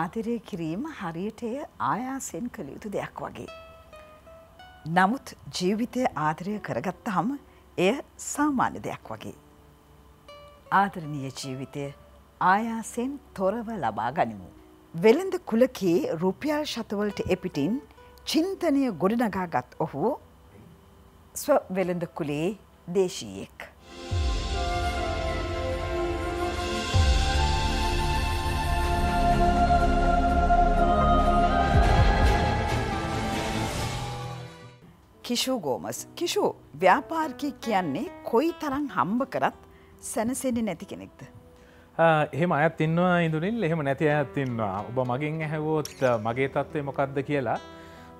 වින්දනයට ආදරය කිරීම හරියට එය ආයාසයෙන් කළ යුතු දෙයක් වගේ. නමුත් ජීවිතය ආදරය කරගත්තහම එය සාමාන්‍ය දෙයක් වගේ. ආදරණීය ජීවිතය ආයාසයෙන් තොරව ලබා ගනිමු. වෙළඳ කුලකේ රුපියල් ශතවලට එපිටින් චින්තනය ගොඩනගාගත් ඔහු ස්ව වෙළඳ කුලේ දේශීයෙක්. කිෂූ ගෝමස්. කිෂු ව්‍යාපාර්කි කියන්නේ කොයි තරං හම්බ කරත් සැනසෙන්නේ නැති කෙනෙක්ද. එහෙම අයත් ඉන්නවා ඉඳුනිල් එහෙම නැති අයත් ඉන්නවා. ඔබ මගින් ඇහැවෝත් මගේ තත්ත්වය මොකක්ද කියලා?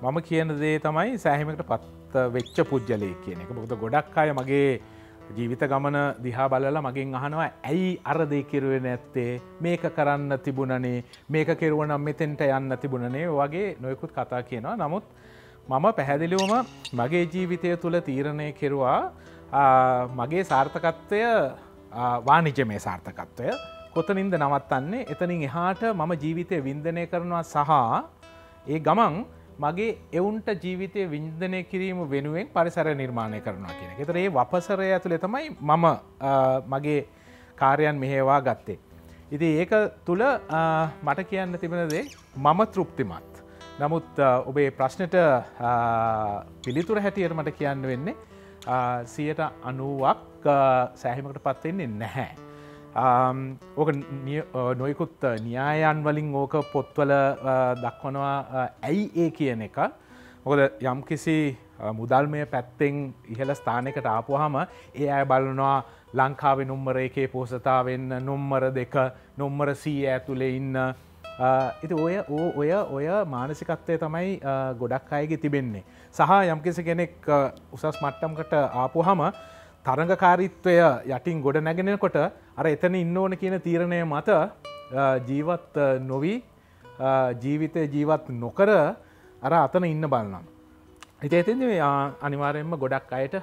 මම කියන දේ තමයි සෑහිමකට පත් වෙච්ච පුද්ගලය කියන එක. බොද ගොඩක් අය මගේ ජීවිත ගමන දිහා බලලා මගින් අහනවා ඇයි අරදේ කිරුවෙන ඇත්තේ මේක කරන්න තිබුණනේ. මේක කෙරුවනම් මෙතෙන්ට යන්න තිබුණනේ. වගේ නොයකුත් කතා කියනවා. නමුත් මම පැහැදිලිවම මගේ ජීවිතය තුළ තීරණය කෙරවා මගේ සාර්ථකත්වය වානිජ මේ සාර්ථකත්වය කොතනින්ද නවත්තන්නේ එතනින් එහාට මම ජීවිතය වින්දනය කරනවා සහ ඒ ගමන් මගේ එවුන්ට ජීවිතය වින්දනය කිරීම වෙනුවෙන් පරිසර නිර්මාණය කරනවා කියන එතර ඒ වපසරය ඇතුළෙ තමයි මම මගේ කාරයන් මෙහේවා ගත්තේ. ඉති ඒක තුළ මට කියන්න තිබෙනදේ මම තෘප්තිමත්. නමුත් ඔබේ ප්‍රශ්නට පිළිතුර හැටියට මට කියන්න වෙන්නේ සියට අනුවක් සෑහිමකට පත්වෙන්නේ නැහැ. ඕක නොයකුත් න්‍යායන් වලින් ඕක පොත්වල දක්වනවා ඇයි ඒ කියන එක මොකද යම්කිසි මුදල්මය පැත්තෙන් ඉහළ ස්ථානකට ආපුහම ඒ අය බලනවා ලංකාවේ නුම්මර එකේ පෝසතාවෙන්න නොම්මර දෙක නොම්මර සී ඇතුළේ ඉන්න ඉති ඔය ඕ ඔය ඔය මානසිකත්වය තමයි ගොඩක් අයගේ තිබෙන්නේ. සහ යම්කිසි කෙනෙක් උසස් මට්ටම්කට ආපුහම තරඟකාරිත්වය යටින් ගොඩ නැගෙනකොට අර එතන ඉන්න ඕන කියන තීරණය මත ජීවත් නොවී ජීවිතය ජීවත් නොකර අර අතන ඉන්න බලනම්. ඉතිඇතින්ද අනිවාරයෙන්ම ගොඩක් අයට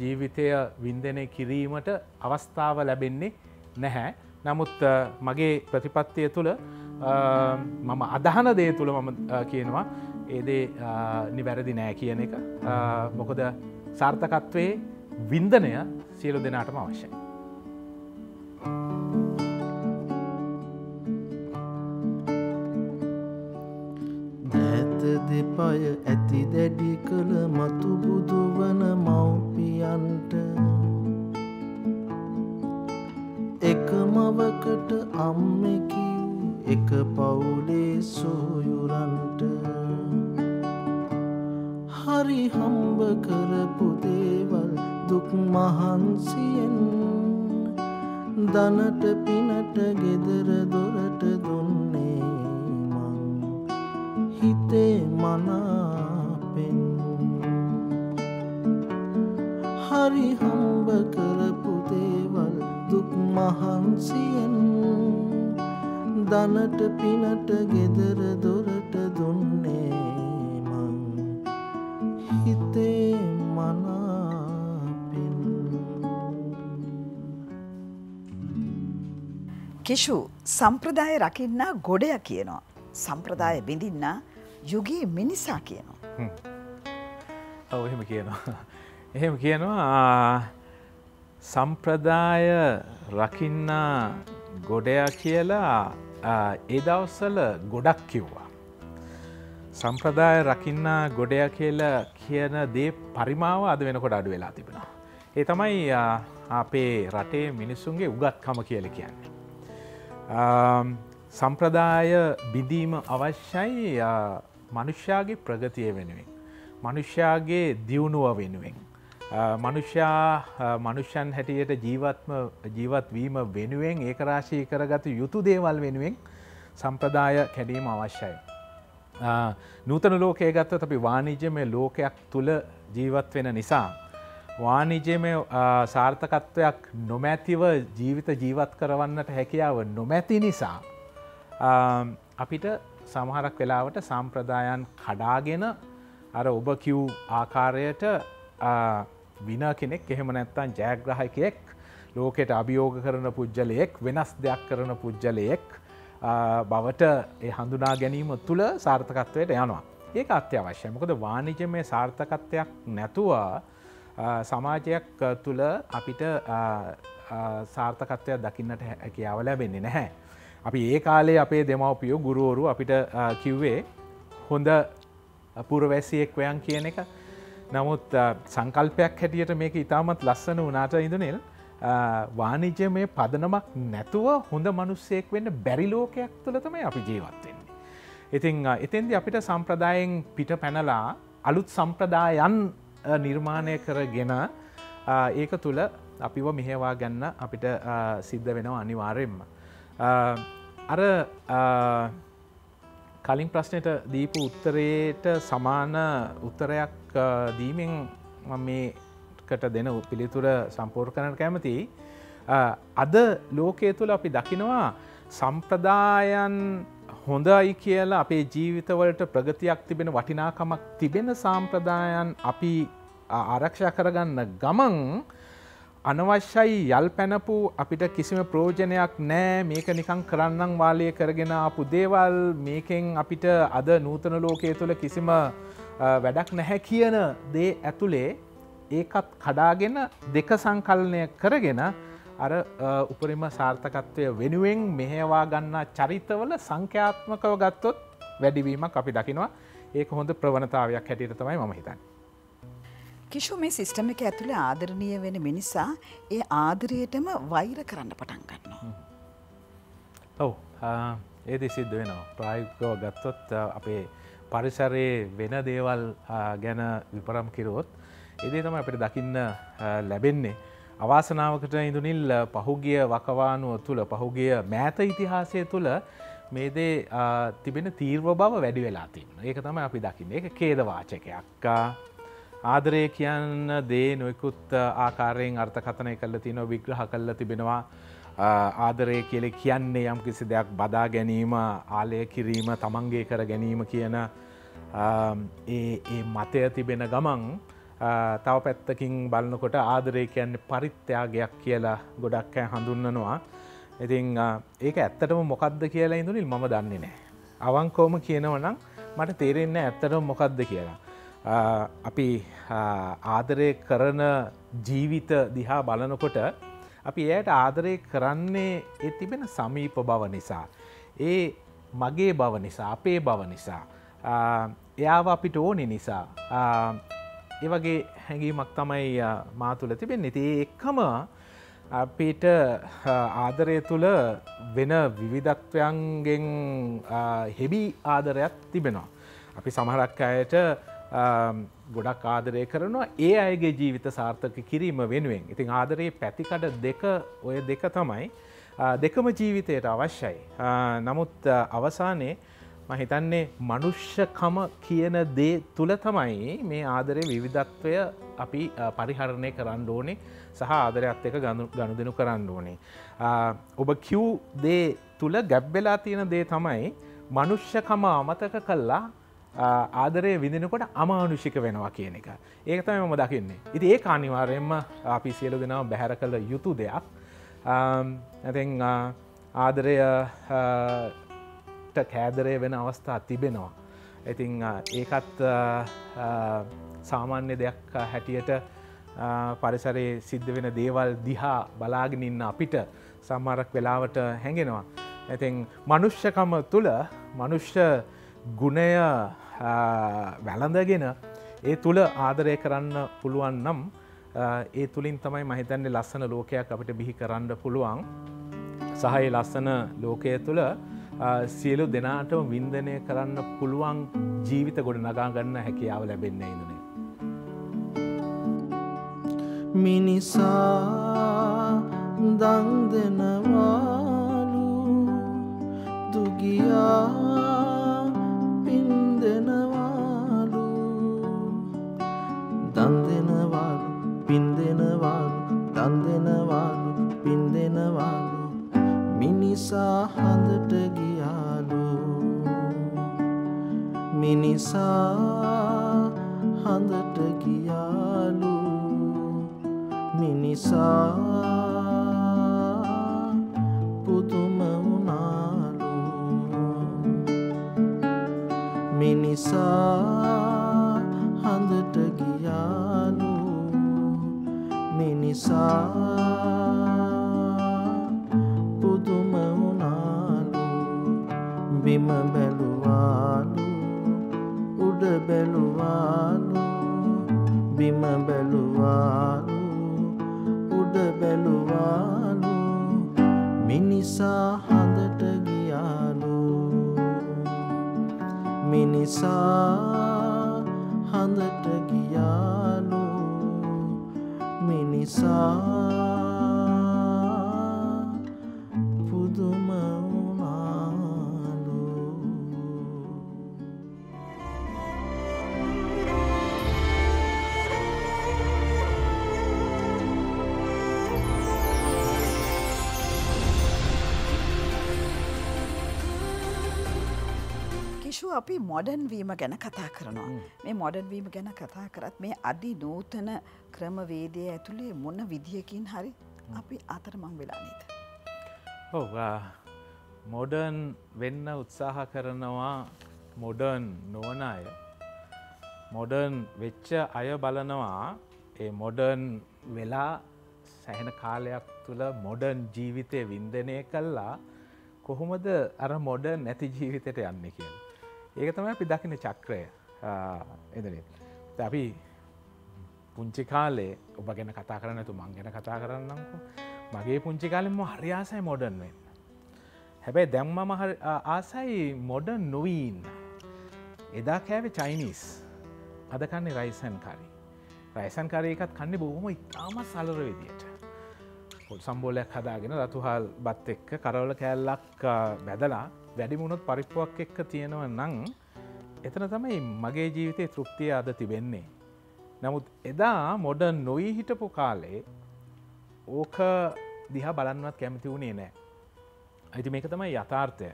ජීවිතය වින්දනය කිරීමට අවස්ථාව ලැබෙන්නේ නැහැ. නමුත් මගේ ප්‍රතිපත්තිය තුළ මම අදහන දේ තුළ මම කියනවා ඒදේ නිවැරදි නෑ කියන එක මොකොද සාර්ථකත්වයේ වින්දනය සියලු දෙනාටම අවශ්‍යයි. දැත දෙපය ඇති දැඩි කළ මතු බුදු වන මව්පියන්ට එක මවකට අම්මකිව් එක පවුලේ සෝයුරන්ට හරි හම්බ කරපු දේවල් දුක් මහන්සියෙන් දනට පිනට ගෙදර දොරට දුන්නේ මං හිතේ මනාපෙන්. හරි හම්බ කරපු දේවල් දුක් මහන්සියෙන් දනට පිනට ගෙදර දොරට දුන්නේ මං හිතේ මනාපෙන් කිෂු සම්ප්‍රදාය රකින්න ගොඩය කියනවා. සම්ප්‍රදාය බිඳින්න යුගී මිනිසා කියනවා. ඔව එහෙම කියනවා. එහෙම කියනවා සම්ප්‍රදාය රකින්න ගොඩයා කියලා ඒ දවස්සල ගොඩක් කිව්වා. සම්ප්‍රදාය රකින්න ගොඩය කියලා කියන දේ පරිමාව අද වෙනකොට අඩු වෙලා තිබෙනවා. ඒ තමයි අපේ රටේ මිනිස්සුන්ගේ උගත්කම කියල කියන්නේ. සම්ප්‍රදාය බිඳීම අවශ්‍යයි මනුෂ්‍යයාගේ ප්‍රගතිය වෙනුවෙන්. මනුෂ්‍යයාගේ දියුණුව වෙනුවෙන්. මනුෂ්‍යා මනුෂ්‍යන් හැටියට ජීවත්ම ජීවත්වීම වෙනුවෙන් ඒකරාශී කරගත යුතු දේවල් වෙනුවෙන් සම්ප්‍රදාය කැඩීම අවශ්‍යයි. නූතන ලෝකය ගත්ත අපි වානිජ්‍යමය ලෝකයක් තුළ ජීවත් වෙන නිසා. වානිජයමය සාර්ථකත්වයක් නොමැතිව ජීවිත ජීවත් කරවන්නට හැකියාව නොමැති නිසා. අපිට සමහරක් වෙලාවට සම්ප්‍රදායන් කඩාගෙන අර ඔබ කිව් ආකාරයට වින කෙනෙක් එහෙම නැත්තන් ජයග්‍රහකයෙක් ලෝකෙට අභියෝග කරන පුද්ජලයෙක් වෙනස් දෙයක් කරන පුද්ජලයෙක් බවට ඒ හඳුනා ගැනීම තුළ සාර්ථකත්වයට යනවා. ඒක අත්‍යවශ්‍ය මොකද වානිජ මේ සාර්ථකත්වයක් නැතුවා සමාජයක් තුළ අපිට සාර්ථකත්වයක් දකින්නට හැකියාව ලැබෙන්නේ නැහැ. අපි ඒ කාලේ අපේ දෙමවපියෝ ගුරුවරු අපිට කිව්වේ හොඳ පුරවැසියෙක් වයන් කියන එක නමුත් සංකල්පයක් හැටියට මේක ඉතාමත් ලස්සන වනාට ඉඳනෙල් වානිජ්‍ය මේ පදනමක් නැතුව හොඳ මනුස්සයෙක් වෙන්න බැරිලෝකයක් තුළ තමයි අපි ජීවත්වෙන්නේ. ඉතිං එතෙන්දි අපිට සම්ප්‍රදායෙන් පිට පැනලා අලුත් සම්ප්‍රදායන් නිර්මාණය කරගෙන ඒක තුළ අපිව මෙහෙවා ගන්න අපිට සිද්ධ වෙනවා අනිවාරෙන්ම. අර කලින් ප්‍රශ්නයට දීපු උත්තරයට සමාන උත්තරයක් දීමෙන් මේකට දෙන පිළිතුර සම්පෝර් කරන කැමති. අද ලෝකයේ තුළ අපි දකිනවා සම්ප්‍රදායන් හොඳයි කියලා අපේ ජීවිතවලට ප්‍රගතියක් තිබෙන වටිනාකමක් තිබෙන සම්ප්‍රදායන් අපි ආරක්ෂා කරගන්න ගමන් අනවශ්‍යයි යල් පැනපු අපිට කිසිම ප්‍රෝජනයක් නෑ. මේක නිකං කරන්නම් වාලය කරගෙන අපපු දේවල්. මේකෙන් අපිට අද නූතන ලෝකයේ තුළ කිසිම වැඩක් නැහැ කියන දේ ඇතුළේ ඒකත් කඩාගෙන දෙක සංකල්නය කරගෙන අර උපරිම සාර්ථකත්වය වෙනුවෙන් මෙහවා ගන්න චරිතවල සංඛ්‍යාත්මකව ගත්තොත් වැඩිවීමක් අපි දකිනවා. ඒක හොඳ ප්‍රවණතාවයක් හැටියට තමයි ම හිතන්. කිෂු මේ සිිස්ටම එක ඇතුළේ ආදරණය වෙන මිනිසා ඒ ආදරයටම වෛර කරන්න පටන් ගන්නවා. ඔව් ඒද සිද්ධ වෙනවා ප්‍රායුකෝ ගත්තොත් අපේ පරිසරයේ වෙන දේවල් ගැන විපරම් කිරෝත් එදේ තම අපට දකින්න ලැබෙන්නේ. අවාසනාවකට ඉඳුනිල් පහුගිය වකවානුව තුළ පහුගිය මෑත ඉතිහාසය තුළ මේදේ තිබෙන තීර්ව බව වැඩි වෙලාතින්න ඒක තම අපි දකින්න එක කේදවාචකයක්. ආදරය කියන්න දේ නොයකුත් ආකාරයෙන් අර්ථකතනය කල්ල තිනව විග්‍රහ කල්ල තිබෙනවා ආදරය කියලෙ කියන්නේ යම් කිසි දෙයක් බදා ගැනීම ආලය කිරීම තමන්ගේ කර ගැනීම කියන ඒ මතය තිබෙන ගමන් තව පැත්තකින් බලන්නකොට ආදරය කියන්නේ පරිත්‍යයාගයක් කියලා ගොඩක් ඇ හඳුන්නනවා. ඉතින් ඒක ඇත්තටම මොකක්ද කියලා ඉඳුනිල් මම දන්නේ නෑ. අවංකෝම කියනවනම් මට තේරෙන්න ඇත්තටම මොකක්ද කියලා. අපි ආදරය කරන ජීවිත දිහා බලනකොට අපි එයට ආදරය කරන්නේ එ තිබෙන සමීප බව නිසා. ඒ මගේ බව නිසා අපේ බව නිසා. එයාව අපිට ඕනෙ නිසා. ඒවගේ හැඟීමක් තමයි මා තුළ තිබෙන ඉති එක්කම අපිට ආදරය තුළ වෙන විවිධත්වයන්ගෙන් හෙබි ආදරයක් තිබෙනවා. අපි සමහරක් අයට ගොඩක් ආදරය කරනවා ඒ අයගේ ජීවිත සාර්ථක කිරීම වෙනුවෙන්. ඉතින් ආදරයේ පැතිකඩ දෙක ඔය දෙක තමයි දෙකම ජීවිතයට අවශ්‍යයි. නමුත් අවසානයේ මහිතන්නේ මනුෂ්‍යකම කියන දේ තුළ තමයි මේ ආදරය විවිධත්වය අපි පරිහරණය කරන්න ඕනේ සහ ආදරයත් එක ගණුදනු කරන්න ඕනේ. ඔබ කිව් දේ තුළ ගැබ්බෙලා තියෙන දේ තමයි මනුෂ්‍යකම අමතක කල්ලා ආදරය විදිනකොට අමානුෂික වෙනවා කියන එක. ඒක තමයි මම දකින්නේ. ඉති ඒ අනිවාරයෙන්ම අපි සියලු දෙනාව බැහැර කළ යුතු දෙයක්. ඇතින් ආදරයට කෑදරය වෙන අවස්ථා තිබෙනවා. ඉතිං ඒකත් සාමාන්‍ය දෙයක් හැටියට පරිසරයේ සිද්ධ වෙන දේවල් දිහා බලාගෙනඉන්න අපිට සම්මාරක් වෙලාවට හැඟෙනවා. ඇතින් මනුෂ්‍යකම තුළ මනුෂ්‍ය ගුණය වැළඳගෙන ඒ තුළ ආදරය කරන්න පුළුවන් නම් ඒ තුළින් තමයි මහිතන්නේ ලස්සන ලෝකයක් අපිට බිහි කරන්න පුළුවන් සහහි ලස්සන ලෝකය තුළ සියලු දෙනාටම වින්දනය කරන්න පුළුවන් ජීවිත ගොඩ නගාගන්න හැකියාව ලැබෙන්නේ ඉදනේ. මිනිසා දං දෙනවාලු දුගියා මිනිසා හඳට ගියාලු. මිනිසා පුදුම වුණාලු. මිනිසා හඳට ගියාලු. මිනිසා පුදුම වුණාලු. බිම බැල මිනිසා හඳට ගියාලු. මිනිසා අපි මොඩන් වීම ගැන කතා කරනවා. මේ මොඩන් වීම ගැන කතා කරත් මේ අඩි නූතන ක්‍රමවේදය ඇතුළේ මොන විදිහකින් හරි අපි අතර මං වෙලා නීද. ඔව මොඩර්න් වෙන්න උත්සාහ කරනවා මොඩර්න් නොවන අය මොඩර්න් වෙච්ච අය බලනවා ඒ මොඩර්න් වෙලා සැහෙන කාලයක් තුළ මොඩර්න් ජීවිතය වින්දනය කල්ලා කොහොමද අර මොඩර්න් නැති ජීවිතයට යන්න කියල. ඒක තමයි අපි දකින චක්‍රය එදන අපි පුංචි කාලේ ඔබ ගැන කතා කරනතු මං ගැන කතා කරන්නම්කු මගේ පුංචි කාලෙම හරියාසයි මොඩර්න් වෙන්න. හැබැයි දැම්මම ආසයි මොඩර්න් නොවීන් එදා කෑවේ චයිනිස් අද කන්නේ රයිසන් කරි. රයිසන් කරයකත් කන්නේ බොහොම ඉතාම සලර විදියට. පොල් සම්බෝලයක් හදාගෙන රතුහල් බත් එක්ක කරවල කෑල්ලක් බැදලා වැඩිමුණොත් පරිප්පුවක් එක්ක තියෙනව නං එතන තමයි මගේ ජීවිතය තෘප්තිය අද තිබෙන්නේ. නමුත් එදා මොඩර්න් නොයි හිටපු කාලේ ඕක දිහා බලන්නවත් කැමති වුණේ නෑ. ඇති මේක තමයි යථාර්ථය.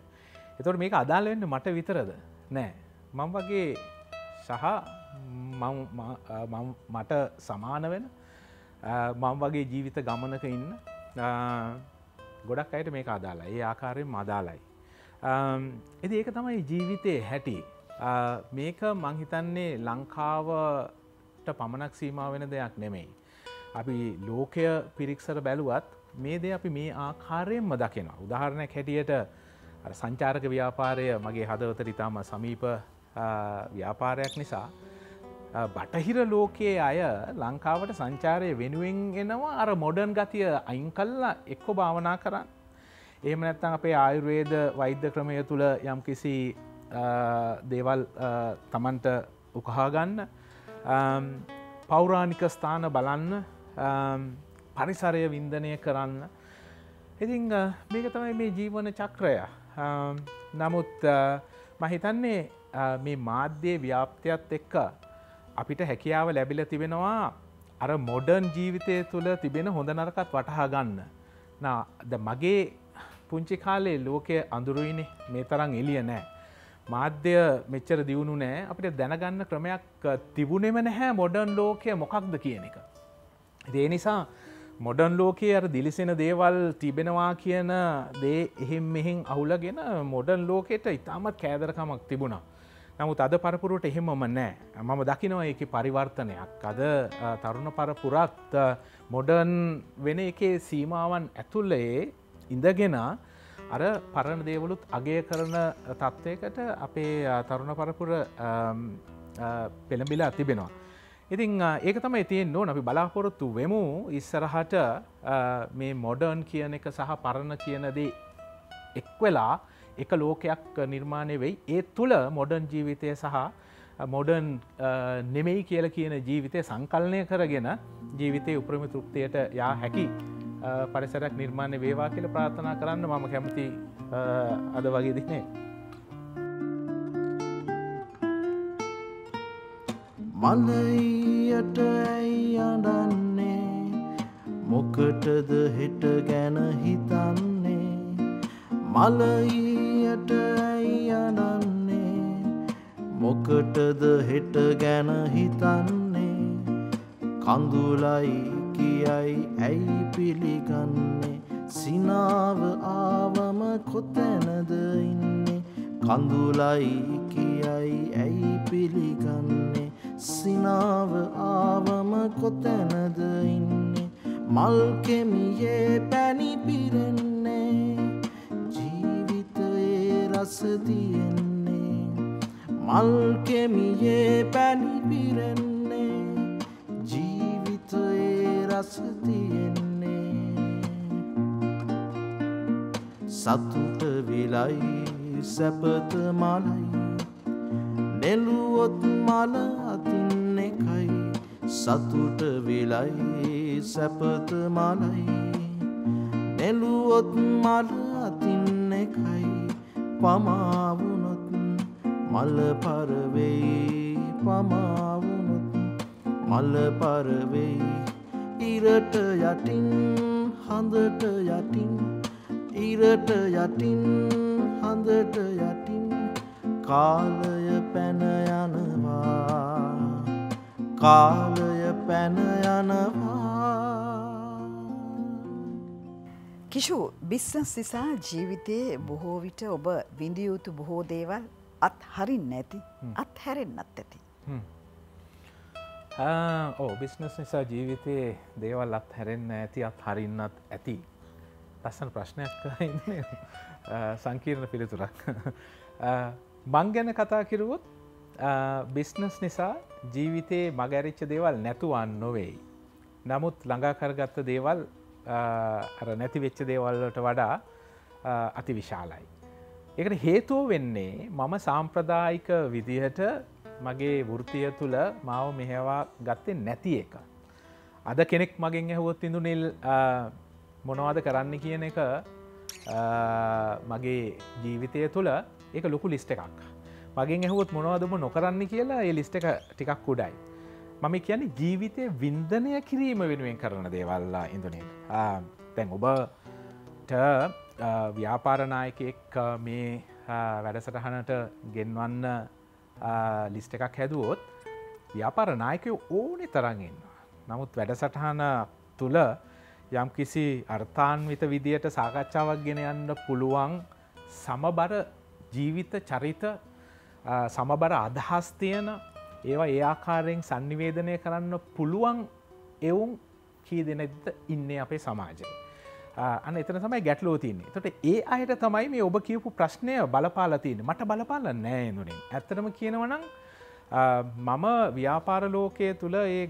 එතොට මේක අදාලවෙන්න මට විතරද නෑ. මං වගේ සහ මට සමාන වෙන මං වගේ ජීවිත ගමනක ඉන්න ගොඩක් අයට මේක අදාලා ඒ ආකාරයෙන් මදාලයි. එති ඒක තමයි ජීවිතය හැටි. මේක මංහිතන්නේ ලංකාවට පමණක් සීමාව වෙන දෙයක් නෙමෙයි. අපි ලෝකය පිරික්සර බැලුවත් මේ දේ අපි මේ ආකාරයෙන්ම දකිනවා. උදාහරණයක් හැටියට සංචාරක ව්‍යාපාරය මගේ හදවතට ඉතාම සමීප ව්‍යාපාරයක් නිසා බටහිර ලෝකයේ අය ලංකාවට සංචාරය වෙනුවෙන් එනවා අර මොඩර්න් ගතිය අයින් කල්ලා එක්කො භාවනා කරන්න. එහෙම නැත්තං අපේ ආයුර්වේද වෛද්‍ය ක්‍රමය තුළ යම් කිසි දේවල් තමන්ට උකහාගන්න පෞරාණික ස්ථාන බලන්න පරිසරය වින්දනය කරන්න. ඉතිං මේක තමයි මේ ජීවන චක්‍රය. නමුත් මහිතන්නේ මේ මාධ්‍යයේ ව්‍යාප්තියත් එක්ක අපිට හැකියාව ලැබිල තිබෙනවා අර මොඩර්න් ජීවිතය තුළ තිබෙන හොඳ නරකත් වටහා ගන්න. ද මගේ පුංචි කාලේ ලෝකය අඳුරුයිනේ මේ තරං එලිය නෑ. මාධ්‍ය මෙච්චර දියුණු නෑ අපිට දැනගන්න ක්‍රමයක් තිබුණෙම නැහැ මොඩර්න් ලෝකය මොකක්ද කියන එක. ඒ නිසා මොඩර්න් ලෝකයේ අර දිලිසෙන දේවල් තිබෙනවා කියන දේ එහෙම් මෙහින් අහුලගෙන මොඩර්න් ලෝකෙට ඉතාමත් කෑදරකමක් තිබුණා. නමුත් අද පරපුරුවට එහෙමම නෑ. මම දකිනවා එක පරිවර්තනයක්. අද තරුණ පරපුරත් මොඩර්න් වෙන එකේ සීමාවන් ඇතුල්ලයේ ඉඳගෙන අර පරණ දේවලුත් අගය කරන තත්ත්වයකට අපේ තරුණ පරපුර පෙළඹිලා තිබෙනවා. ඉතින් ඒක තමයි තියෙන් ඕන. අපි බලාපොරොත්තු වෙමු ඉස්සරහට මේ මොඩර්න් කියන එක සහ පරණ කියනදේ එක්වෙලා එක ලෝකයක් නිර්මාණය වෙයි. ඒ තුළ මොඩර්න් ජීවිතය සහ මොඩර්න් නෙමෙයි කියල කියන ජීවිතය සංකල්නය කරගෙන ජීවිතය උප්‍රමි තෘප්තියට යා හැකි පරිසරක් නිර්මාණය වේවා කියල ප්‍රාථනා කරන්න මම කැමති අද වගේ දිනේ. මලයියට ඇයි අඩන්නේ මොකටද හෙට ගැන හිතන්නේ? මලයියට ඇයි අඩන්නේ මොකටද හෙට ගැන හිතන්නේ? කඳුලයි කියයි ඇයි පිළිගන්නේ? සිනාව ආවම කොතැනද ඉන්නේ? කඳුලයි කියයි ඇයි පිළිගන්නේ? සිනාව ආවම කොතැනද ඉන්නේ? මල්කෙමියේ පැණි පිරෙන්නේ ජීවිතයේ රසතියෙන්නේ මල්කෙමියේ පැණි පිරෙන්නේ. ජීවිතයේ රසතියෙන්නේ සතුට විලයි සැපත මලයි. නෙළුවොත් මල අතින් එකයි. සතුට විලයි සැපත මලයි. නෙළුවොත් මල අතින් එකයි පමාවුනොත් මල පරවෙයි පමාවුනොත් මල පරවෙයි ඉරට යටින් හඳට යටින් ඉරට යටින් හඳට යටින් කාලය පැන යනවා කාලය කිෂු බිස්නස් නිසා ජීවිතයේ බොහෝ විට ඔබ විඳියයුතු බොහෝ දේවල් අත් හරින්න ඇති අත් හැරෙන්න්නත් ඇති. ඕ බිස්නස් නිසා ජීවිතයේ දේවල් අත් හැරෙන්න ඇති අත් හරින්නත් ඇති. ලස්සන ප්‍රශ්නයක් ඉන්න සංකීර්ණ පිළිතුරක්. මං ගැන කතා කිරුවොත් බිස්නස් නිසා ජීවිතයේ මගැරිච්ච දේවල් නැතුවන් නොවෙයි. නමුත් ළඟාකරගත්ත දේවල් අර නැති වෙච්ච දේවල්ලට වඩා අති විශාලයි. එකට හේතුව වෙන්නේ මම සාම්ප්‍රදායික විදිහට මගේ වෘතිය තුළ මාව මෙහෙවා ගත්තේ නැති එක. අද කෙනෙක් මගෙන් ඇහුවොත් ඉඳුනිල් මොනවාද කරන්න කියන එක මගේ ජීවිතය තුළ ඒක ලොකු ලිස්ට එකක්. මගෙන් ඇහුවොත් මොනවදම නොකරන්න කියලා ඒ ලිස්ට එක ටිකක් කුඩයි. මම කියන්නේ ජීවිතය වින්දනය කිරීම වෙනුවෙන් කරන දේවල්ලා ඉඳුනිල්. තැන් ඔබට ව්‍යාපාරනායකෙක් මේ වැඩසටහනට ගෙන්වන්න ලිස්ට එකක් හැදුවොත් ව්‍යාපාර නායකයෝ ඕනෙ තරඟන්න. නමුත් වැඩසටහන තුළ යම් කිසි අර්ථාන්විත විදියට සාකච්ඡාවක් ගෙන යන්න පුළුවන් සමබර ජීවිත චරිත සමබර අදහස් තියෙන ඒවා ඒ ආකාරයෙන් සංනිවේදනය කරන්න පුළුවන් එවුන් කී දෙනෙද ඉන්නේ අපේ සමාජය. අන්න එතන තමයි ගැටලෝ තින්නේ තොට ඒ අයට තමයි මේ ඔබ කියපු ප්‍රශ්නය බලපාල තියන මට බලපාල නෑනුනේ ඇත්තටම කියනවනම් මම ව්‍යාපාරලෝකය තුළ ඒ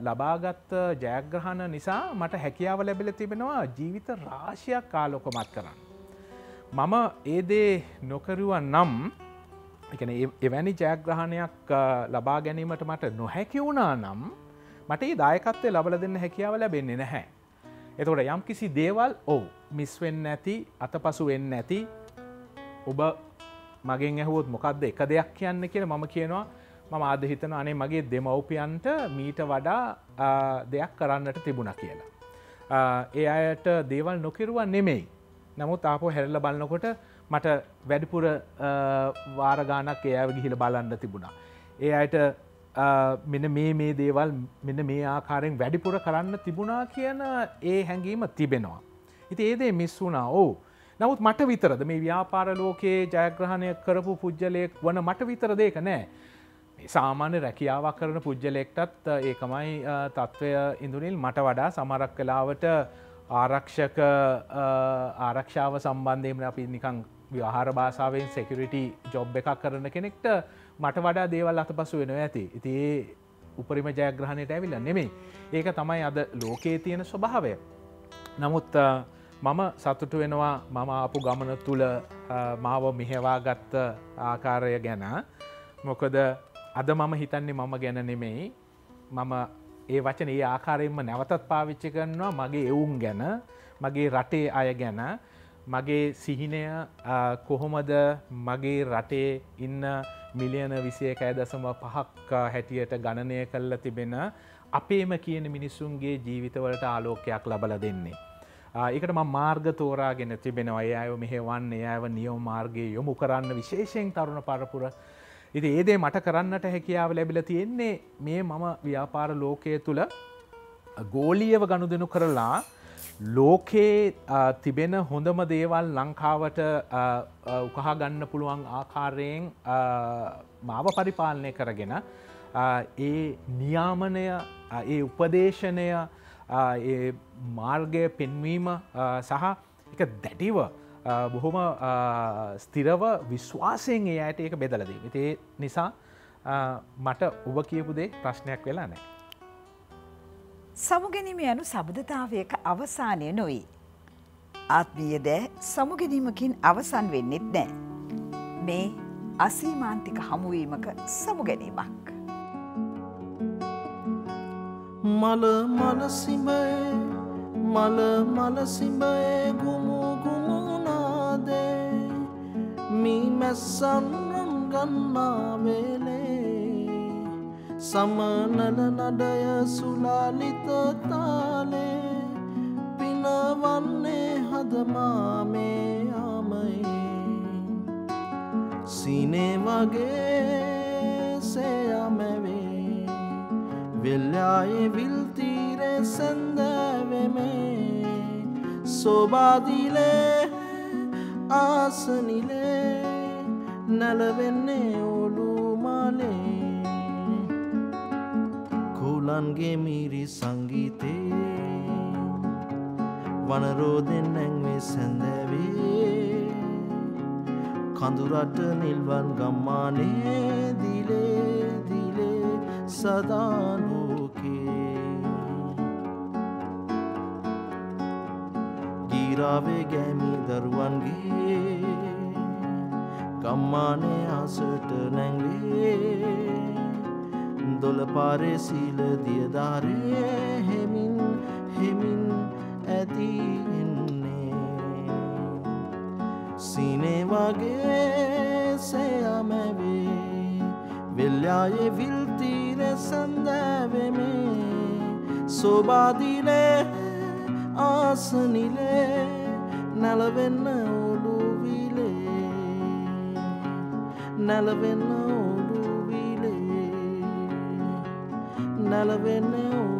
ලබාගත්ත ජයග්‍රහණ නිසා මට හැකියාව ලැබෙල තිබෙනවා ජීවිත රාශයක් කාලොකොමත් කරන්න. මම ඒදේ නොකරුවන් නම් එකන එවැනි ජයග්‍රහණයක් ලබා ගැනීමට මට නොහැකි වුණා නම් මට ඒ දායකත්වය ලබල දෙන්න හැකියාව ලැබෙන්නේ නැහැ. එතකොට යම් කිසි දේවල් ඔවු මිස්වෙන්න ඇති අත පසු වෙන්න ඇති ඔබ මගෙන් ඇහුවොත් මොකක්ද එක දෙයක් කියන්න කියෙන මම කියනවා මම ආදහිතන අනේ මගේ දෙමව්පියන්ට මීට වඩා දෙයක් කරන්නට තිබුණ කියලා. ඒ අයට දේවල් නොකිරුවන් නෙමෙයි. නමුත් ආපෝ හැරල්ල බලන්නකොට මට වැඩිපුර වාරගානක් එයාව ගිහිල බලන්න තිබුණා. ඒ අයට මෙන මේ මේ දේවල් මෙන්න මේ ආකාරයෙන් වැඩිපුර කරන්න තිබුණා කියන ඒ හැඟීම තිබෙනවා. ඉති ඒදේ මිස් වුනා ඕ. නමුත් මට විතරද මේ ව්‍යාපාර ලෝකයේ ජයග්‍රහණය කරපු පුද්ගලයෙක් වන මට විතර දේක නෑ. සාමාන්‍ය රැකියාවක් කරන පුද්ගලෙක්ටත් ඒකමයි තත්ත්වය ඉඳුනිල් මට වඩා සමරක් කලාවට ආරක්ෂක ආරක්ෂාව සම්බන්ධයම අපි නිකං ව්‍යහාර භාසාාවෙන් සෙකරිටි ජොබ් එකක් කරන කෙනෙක්ට මට වඩා දේවල් අත පසු වෙන ඇති. ඉති ඒ උපරිම ජයග්‍රහණයට ඇවිල්ල නෙමෙයි. ඒක තමයි අද ලෝකයේ තියෙන ස්වභාවය. නමුත් මම සතුටු වෙනවා මම ආපු ගමන තුළ මාව මෙහෙවාගත්ත ආකාරය ගැන. මොකද අද මම හිතන්නේ මම ගැන නෙමෙයි. මම ඒ වචන ඒ ආකාරයෙන්ම නැවතත් පාවිච්චි කරනවා මගේ එවුන් ගැන මගේ රටේ අය ගැන මගේ සිහිනය කොහොමද මගේ රටේ ඉන්න මිලියන විසියකෑ දසම පහක් හැටියට ගණනය කල්ල තිබෙන අපේම කියන මිනිස්සුන්ගේ ජීවිතවලට ආලෝකයක් ලබල දෙන්නේ. එකට ම මාර්ග තෝරාගෙන තිබෙනවා ඒ අය මෙහෙවන්න ඒ අව නියෝ මාර්ගයේ යොමු කරන්න විශේෂයෙන් තරුණ පරපුර ඉති ඒදේ මට කරන්නට හැකියාව ලැබිල තියෙන්නේ මේ මම ව්‍යාපාර ලෝකය තුළ ගෝලියව ගණු දෙනු කරලා ලෝකයේ අ, තිබෙන හොඳම දේවල් ලංකාවට අ, අ, උකහා ගන්න පුළුවන් ආකාරයෙන් අ, මාව පරිපාලනය කරගෙන අ, ඒ නියාමනය අ, ඒ උපදේශනය අ, ඒ මාර්ගය පෙන්වීම අ, සහ එක දැඩිව අ, බොහොම ස්තිරව විශ්වාසයෙන් ඒ අයට ඒක බෙදලදී. ඉතිේ නිසා මට ඔබ කියපු දේ ප්‍රශ්නයක් වෙලා නෑ. සමුගැනීම යනු සබඳතාවයක අවසානය නොයි. ආත්මීය දෑ සමුගැනීමකින් අවසන් වෙන්නෙත් නෑ. මේ අසීමාන්තික හමුවීමක සමුගැනීමක්. මල මලසිඹේ මල මලසිඹේ ගුමු ගුමුණාදේ මී මැස්සන්නන් ගන්නාවේලේ සමනල නඩය සුලාලිත තාලේ පිනවන්නේ හදමාමේ ආමයේ සිනේ වගේ සේයමැවේ. වෙල්ලායේ විල්තීරේ සැන්දැවෙමේ. සෝබාදිලේ ආසනිලේ නැලවෙන්නේ ඔලු මාලේ. කූලන්ගේ මීරි සංගීතේ වනරෝදෙන් නැංවේ සැඳැවේ. කඳුරට නිල්වන් ගම්මානේ දිලේ දිලේ සදාලෝකේ ගීරාවේ ගෑමි දරුවන්ගේ ගම්මානේ අසට නැංවේ දොළපාරේ සීල දියධාරේ හෙමින් හෙමින් ඇතින්නේ සිනේ වගේ සයමැවේ වෙල්ලායේ විල්තීර සඳැවෙමේ සෝබාදිලේ ආසනිලේ නැලවෙන්න ඔලුවිලේ නැලවෙන්න ඔලුවිලේ නැලවෙන්න ඔලු